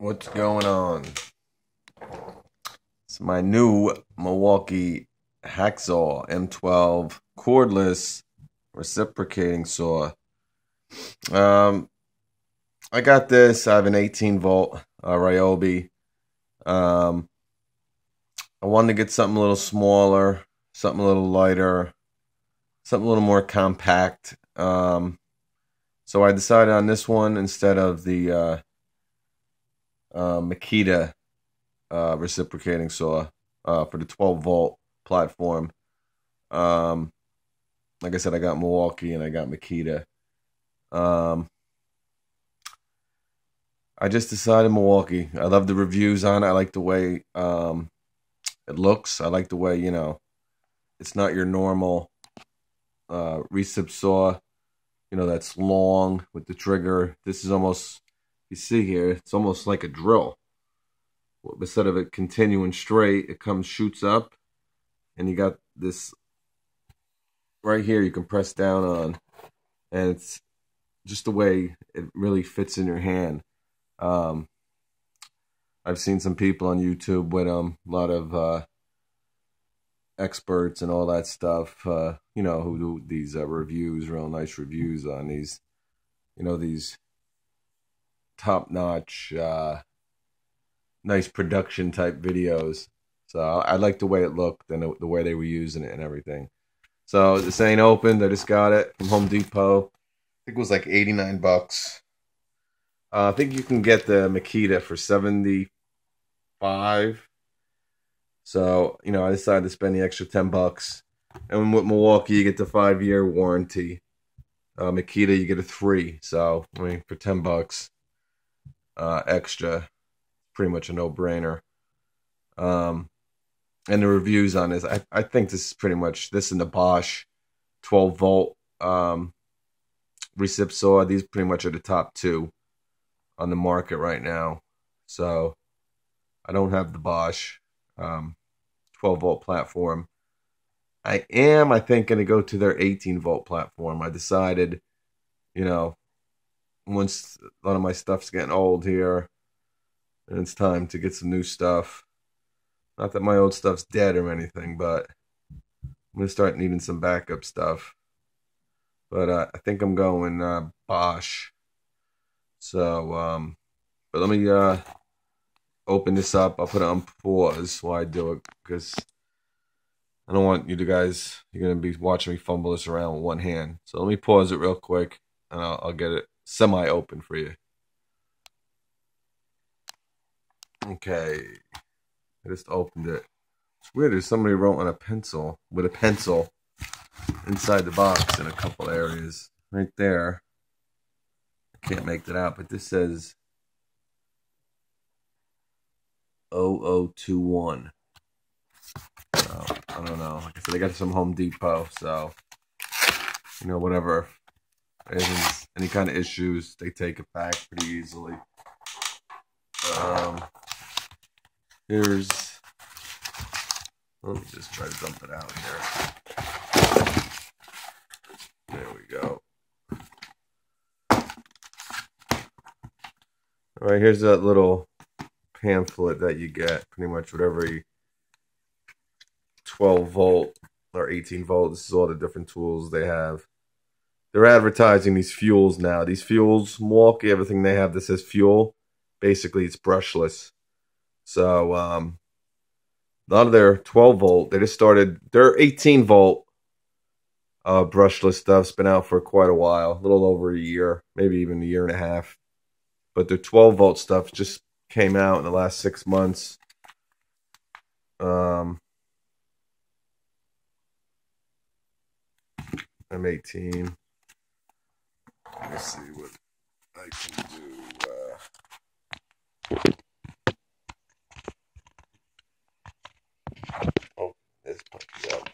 What's going on? It's my new Milwaukee Hackzall M12 cordless reciprocating saw. Um, I got this. I have an 18 volt uh, Ryobi. Um, I wanted to get something a little smaller, something a little lighter, something a little more compact. Um, so I decided on this one instead of the uh, uh, Makita uh, reciprocating saw uh, for the 12 volt platform. Um, like I said, I got Milwaukee and I got Makita. Um, I just decided Milwaukee. I love the reviews on it. I like the way um, it looks. I like the way you know it's not your normal uh, recip saw. You know that's long with the trigger. This is almost you see here. It's almost like a drill. Instead of it continuing straight, it comes shoots up, and you got this right here. You can press down on, and it's just the way it really fits in your hand. Um, I've seen some people on YouTube with um, a lot of uh, experts and all that stuff, uh, you know, who do these uh, reviews, real nice reviews on these, you know, these top notch, uh, nice production type videos. So I, I like the way it looked and the, the way they were using it and everything. So this ain't opened. I just got it from Home Depot. I think it was like 89 bucks. Uh, I think you can get the Makita for 75. So, you know, I decided to spend the extra 10 bucks. And with Milwaukee, you get the five year warranty. Uh, Makita, you get a three. So, I mean, for 10 bucks uh, extra, pretty much a no brainer. Um, and the reviews on this, I, I think this is pretty much this and the Bosch 12 volt um, recip saw. These pretty much are the top two on the market right now. So I don't have the Bosch um, 12 volt platform. I am, I think, going to go to their 18 volt platform. I decided, you know, once a lot of my stuff's getting old here, and it's time to get some new stuff. Not that my old stuff's dead or anything, but I'm gonna start needing some backup stuff. But uh, I think I'm going uh, Bosch. So, um, but let me uh, open this up. I'll put it on pause while I do it because I don't want you to guys. You're gonna be watching me fumble this around with one hand. So let me pause it real quick, and I'll, I'll get it semi-open for you. Okay, I just opened it. It's weird. There's somebody wrote on a pencil with a pencil inside the box in a couple areas right there. I can't make that out, but this says 0021. So, I don't know. Like I said, got some Home Depot, so you know whatever. Any kind of issues, they take it back pretty easily. Um, here's. Let me just try to dump it out here. There we go. All right, here's that little pamphlet that you get. Pretty much whatever 12 volt or 18 volt. This is all the different tools they have. They're advertising these fuels now. These fuels, Milwaukee, everything they have that says fuel, basically it's brushless. So um, a lot of their 12 volt, they just started. Their 18 volt uh, brushless stuff's been out for quite a while, a little over a year, maybe even a year and a half. But their 12 volt stuff just came out in the last six months. Um, I'm 18. Let's see what I can do. Uh, oh, this puppy up.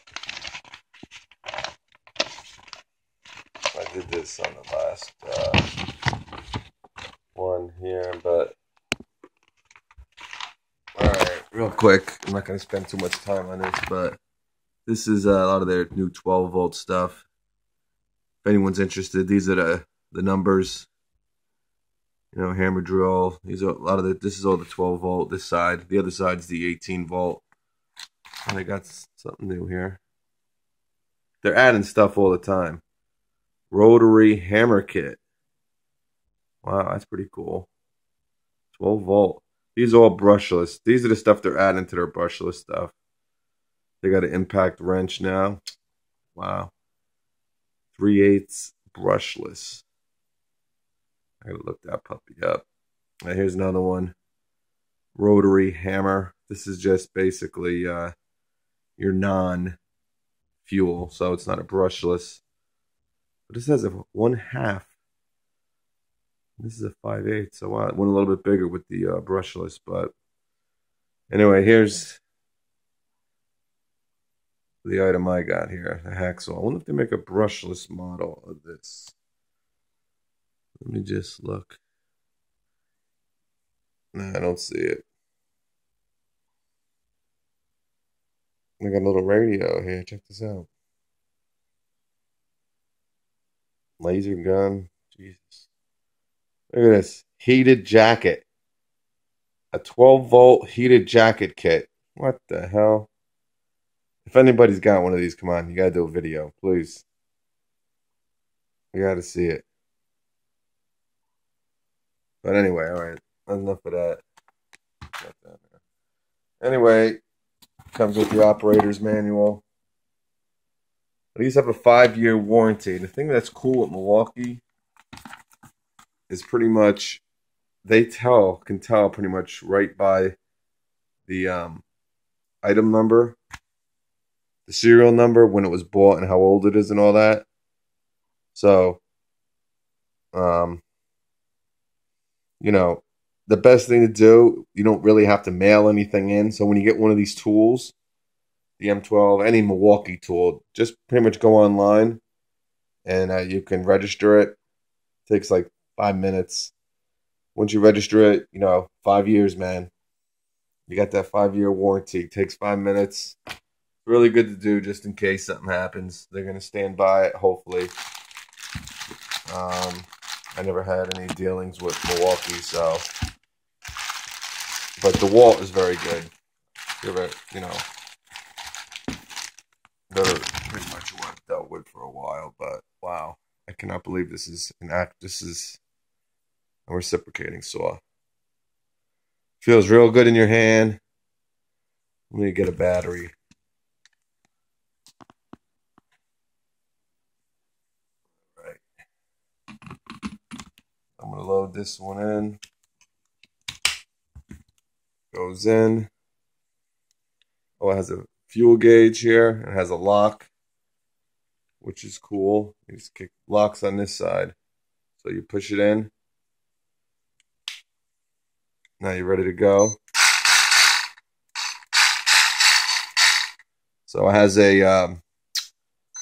I did this on the last uh, one here, but all right, real quick. I'm not going to spend too much time on this, but this is uh, a lot of their new 12 volt stuff. If anyone's interested, these are the the numbers. You know, hammer drill. These are a lot of the. This is all the 12 volt. This side. The other side's the 18 volt. And they got something new here. They're adding stuff all the time. Rotary hammer kit. Wow, that's pretty cool. 12 volt. These are all brushless. These are the stuff they're adding to their brushless stuff. They got an impact wrench now. Wow. 3 eighths brushless. I gotta look that puppy up. Here's another one. Rotary hammer. This is just basically uh, your non fuel, so it's not a brushless. But this has a one half. This is a 5 8 so I went a little bit bigger with the uh, brushless. But anyway, here's the item I got here, the Hackzall. I wonder if they make a brushless model of this. Let me just look. No, I don't see it. I got a little radio here. Check this out. Laser gun. Jesus. Look at this. Heated jacket. A 12 volt heated jacket kit. What the hell? If anybody's got one of these, come on, you gotta do a video, please. I gotta see it. But anyway, all right, enough of that. Anyway, comes with the operator's manual. These have a five-year warranty. The thing that's cool with Milwaukee is pretty much they tell can tell pretty much right by the um, item number the serial number when it was bought and how old it is and all that. So, um, you know, the best thing to do, you don't really have to mail anything in. So when you get one of these tools, the M12, any Milwaukee tool, just pretty much go online and uh, you can register it. it. Takes like five minutes. Once you register it, you know, five years, man. You got that five year warranty. It takes five minutes really good to do just in case something happens. They're going to stand by it, hopefully. Um, I never had any dealings with Milwaukee, so. But DeWalt is very good. They're, you know, they're pretty much what I've dealt with for a while, but wow. I cannot believe this is an act. This is a reciprocating saw. Feels real good in your hand. Let me get a battery. I'm going to load this one in. Goes in. Oh, it has a fuel gauge here. It has a lock, which is cool. You just kick locks on this side. So you push it in. Now you're ready to go. So it has a um,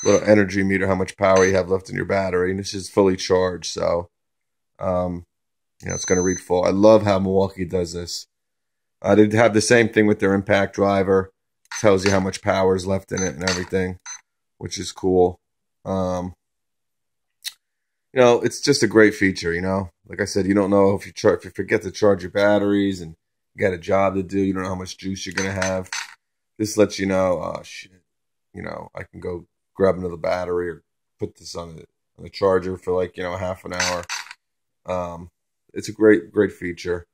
little energy meter, how much power you have left in your battery, and this is fully charged. So um, you know, it's going to read full. I love how Milwaukee does this. Uh, they have the same thing with their impact driver. Tells you how much power is left in it and everything, which is cool. Um, you know, it's just a great feature. You know, like I said, you don't know if you char- if you forget to charge your batteries and you got a job to do. You don't know how much juice you're gonna have. This lets you know. Oh shit! You know, I can go grab another battery or put this on the on the charger for like you know half an hour. Um, it's a great, great feature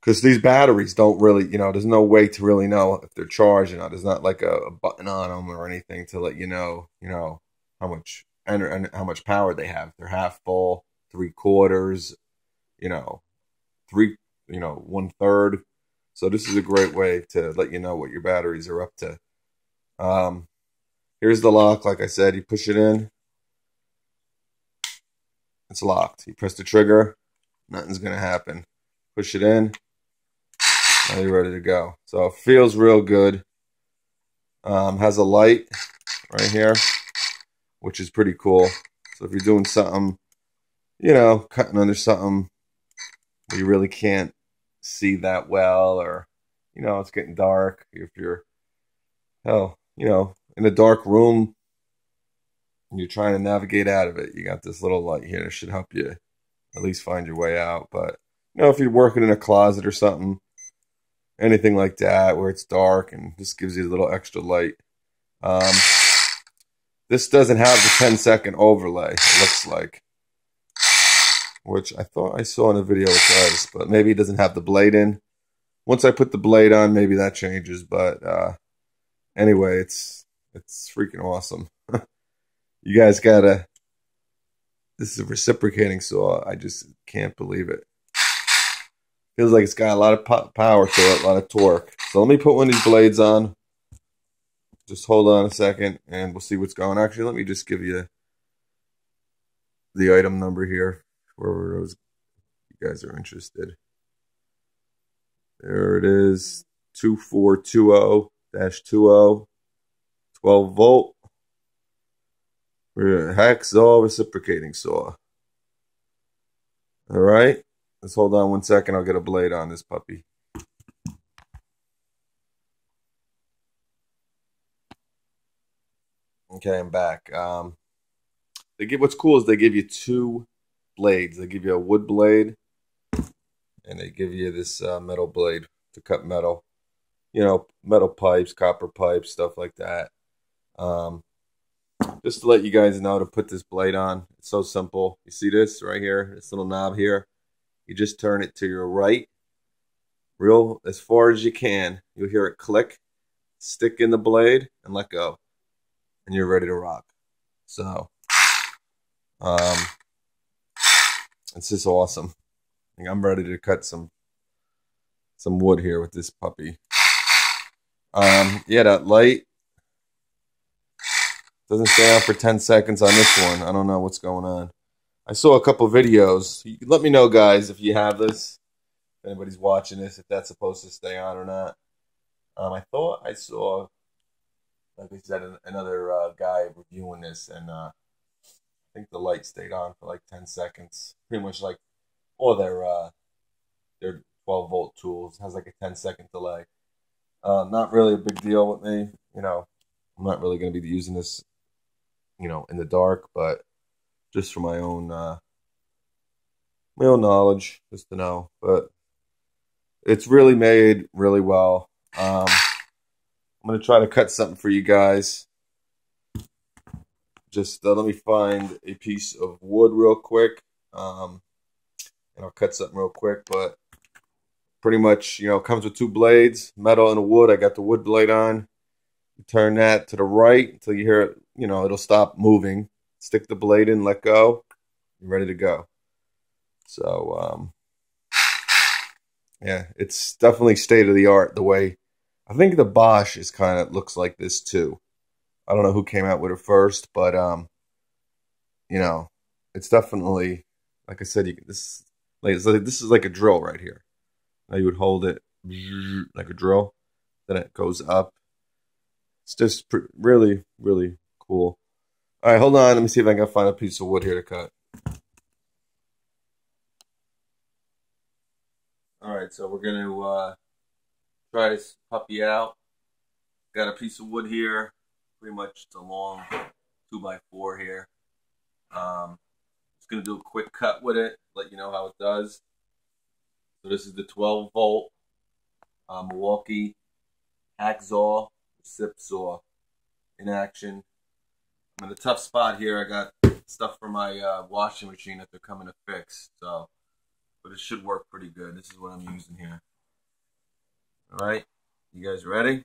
because these batteries don't really, you know, there's no way to really know if they're charged or not. There's not like a, a button on them or anything to let you know, you know, how much and, and how much power they have. They're half full, three quarters, you know, three, you know, one third. So this is a great way to let you know what your batteries are up to. Um, here's the lock. Like I said, you push it in. It's locked. You press the trigger, nothing's going to happen. Push it in. Now you're ready to go. So it feels real good. Um, has a light right here, which is pretty cool. So if you're doing something, you know, cutting under something you really can't see that well, or, you know, it's getting dark. If you're, hell, you know, in a dark room, and you're trying to navigate out of it, you got this little light here that should help you at least find your way out. But you know, if you're working in a closet or something, anything like that, where it's dark and this gives you a little extra light. Um, this doesn't have the 10 second overlay, it looks like. Which I thought I saw in a video it does, but maybe it doesn't have the blade in. Once I put the blade on, maybe that changes. But uh, anyway, it's it's freaking awesome. You guys gotta. This is a reciprocating saw. I just can't believe it. Feels like it's got a lot of power to it, a lot of torque. So let me put one of these blades on. Just hold on a second, and we'll see what's going. Actually, let me just give you the item number here, wherever those you guys are interested. There it is, 2420-20, 12 volt. Hackzall reciprocating saw. All right. Let's hold on one second. I'll get a blade on this puppy. Okay, I'm back. Um, they give what's cool is they give you two blades. They give you a wood blade, and they give you this uh, metal blade to cut metal. You know, metal pipes, copper pipes, stuff like that. Um, just to let you guys know to put this blade on. It's so simple. You see this right here? This little knob here. You just turn it to your right, real as far as you can. You'll hear it click, stick in the blade, and let go. And you're ready to rock. So, um, it's just awesome. I'm ready to cut some some wood here with this puppy. Um, yeah, that light doesn't stay on for 10 seconds on this one. I don't know what's going on. I saw a couple videos. let me know, guys, if you have this. If anybody's watching this, if that's supposed to stay on or not. Um, I thought I saw, like I said, another uh, guy reviewing this, and uh, I think the light stayed on for like 10 seconds. Pretty much like all their uh, their 12 volt tools has like a 10 second delay. Uh, not really a big deal with me. You know, I'm not really going to be using this, you know, in the dark, but just for my own uh, my own knowledge, just to know. But it's really made really well. Um, I'm gonna try to cut something for you guys. Just uh, let me find a piece of wood real quick, um, and I'll cut something real quick. But pretty much, you know, comes with two blades, metal and a wood. I got the wood blade on. You turn that to the right until you hear it. You know, it'll stop moving stick the blade in, let go, you're ready to go. So, um, yeah, it's definitely state of the art the way I think the Bosch is kind of looks like this too. I don't know who came out with it first, but um, you know, it's definitely like I said. You this like this is like a drill right here. Now you would hold it like a drill, then it goes up. It's just really, really cool. All right, hold on. Let me see if I can find a piece of wood here to cut. All right, so we're going to uh, try this puppy out. Got a piece of wood here. Pretty much it's a long 2 by 4 here. Um, just going to do a quick cut with it, let you know how it does. So this is the 12 volt uh, Milwaukee Hackzall sip saw in action. I'm in a tough spot here. I got stuff for my uh, washing machine that they're coming to fix. So, but it should work pretty good. This is what I'm using here. All right, you guys ready?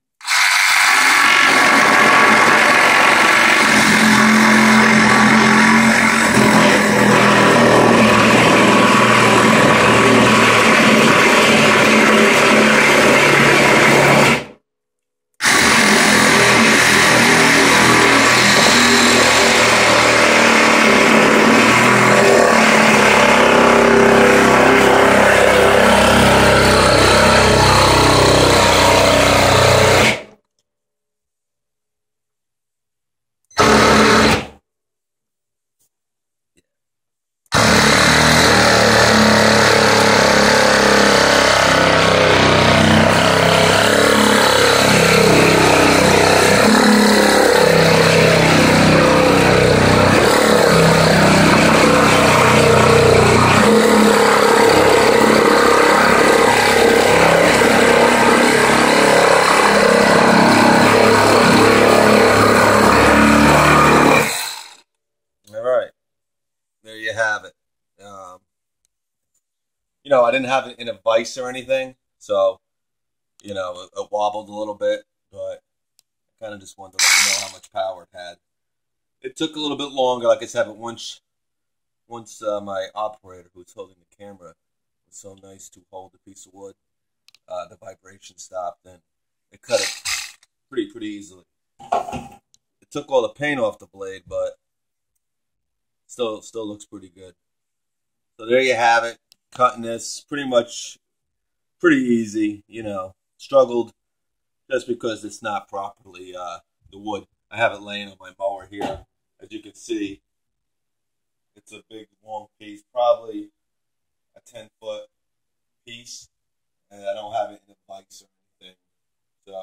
You know, I didn't have it in a vise or anything, so you know, it, it wobbled a little bit, but I kind of just wanted to let you know how much power it had. It took a little bit longer, like I said, but once once uh, my operator, who was holding the camera, was so nice to hold the piece of wood, uh, the vibration stopped, and it cut it pretty pretty easily. It took all the paint off the blade, but still still looks pretty good. So there you have it. Cutting this pretty much pretty easy, you know. Struggled just because it's not properly uh, the wood. I have it laying on my mower here. As you can see, it's a big long piece, probably a 10 foot piece, and I don't have it in a vise or